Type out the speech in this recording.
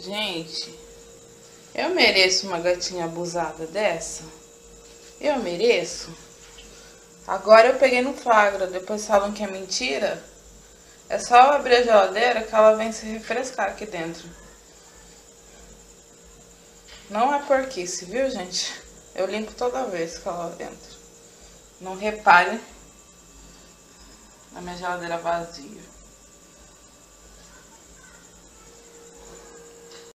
Gente, eu mereço uma gatinha abusada dessa? Eu mereço? Agora eu peguei no flagra, depois falam que é mentira. É só eu abrir a geladeira que ela vem se refrescar aqui dentro. Não é porquice, viu, gente? Eu limpo toda vez que ela entra. Não repare na minha geladeira vazia.